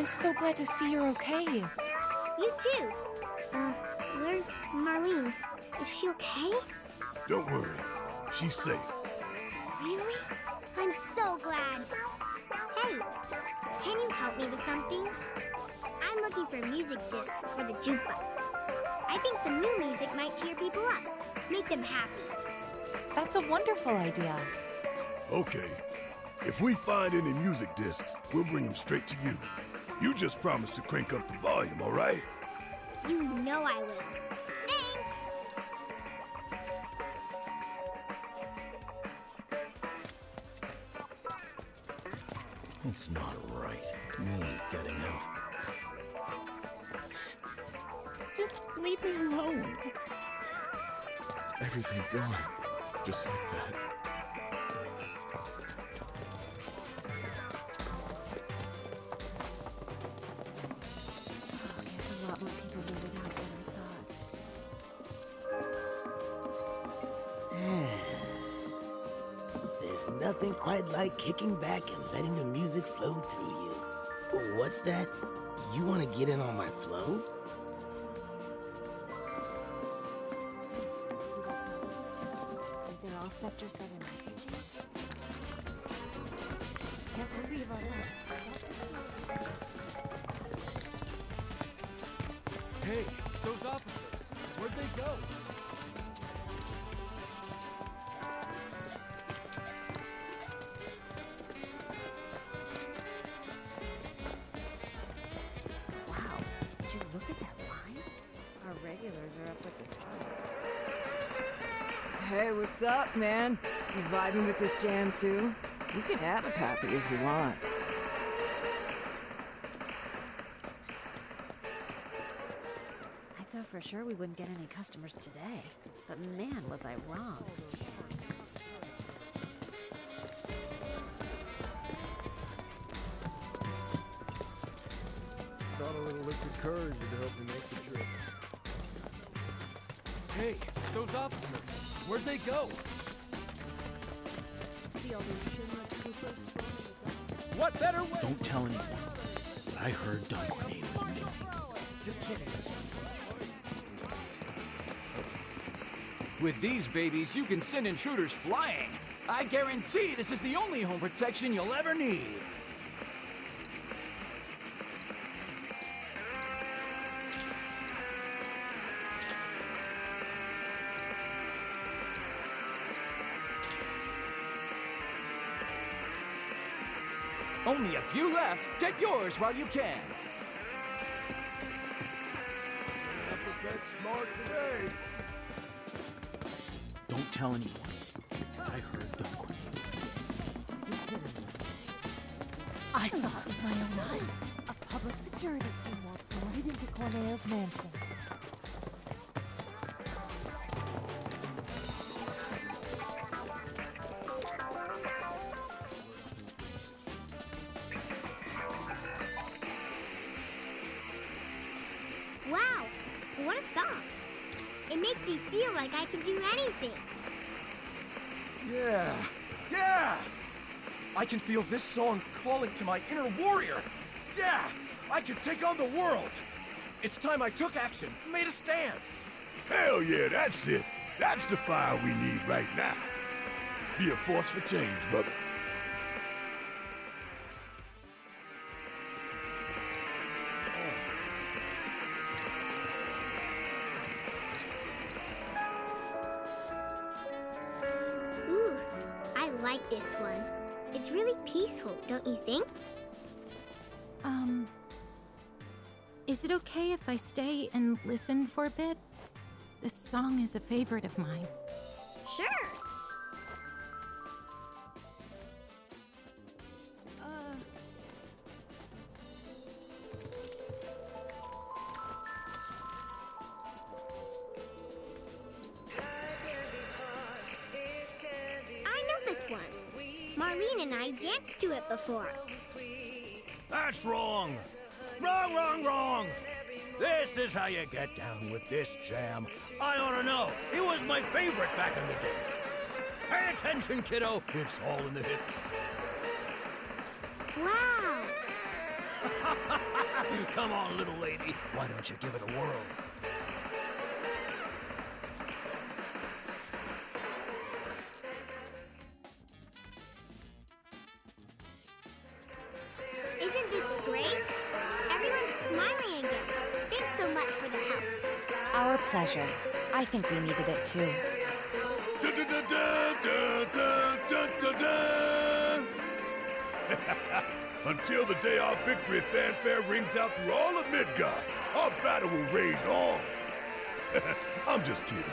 I'm so glad to see you're okay. You too. Uh, where's Marlene? Is she okay? Don't worry. She's safe. Really? I'm so glad. Hey, can you help me with something? I'm looking for music discs for the jukebox. I think some new music might cheer people up, make them happy. That's a wonderful idea. Okay. If we find any music discs, we'll bring them straight to you. You just promised to crank up the volume, all right? You know I will. Thanks! It's not right. Me getting out. Just leave me alone. Everything gone. Just like that. There's nothing quite like kicking back and letting the music flow through you. Oh, What's that? You want to get in on my flow? They're all Sector 7 refugees. Can't believe I left. Hey, those officers, where'd they go? Hey, what's up, man? You vibing with this jam too? You can have a copy if you want. I thought for sure we wouldn't get any customers today. But man, was I wrong. Thought a little liquid courage would help me make the trip. Hey, those officers, where'd they go? What better way? Don't tell anyone. But I heard Don Corneo was missing. You're kidding. With these babies, you can send intruders flying. I guarantee this is the only home protection you'll ever need. Only a few left. Get yours while you can. Have smart today. Don't tell anyone. I heard Don Corneo. I saw it with my own eyes. A public security team walked right into Corneo's mansion. It makes me feel like I can do anything. Yeah, yeah! I can feel this song calling to my inner warrior. Yeah, I can take on the world. It's time I took action, made a stand. Hell yeah, that's it. That's the fire we need right now. Be a force for change, brother. Like this one. It's really peaceful, don't you think? Um. Is it okay if I stay and listen for a bit? This song is a favorite of mine. Sure. And I danced to it before. That's wrong. Wrong, wrong, wrong. This is how you get down with this jam. I ought to know. It was my favorite back in the day. Pay attention, kiddo. It's all in the hips. Wow. Come on, little lady. Why don't you give it a whirl? Isn't this great? Everyone's smiling again. Thanks so much for the help. Our pleasure. I think we needed it too. Until the day our victory fanfare rings out through all of Midgard, our battle will rage on. I'm just kidding.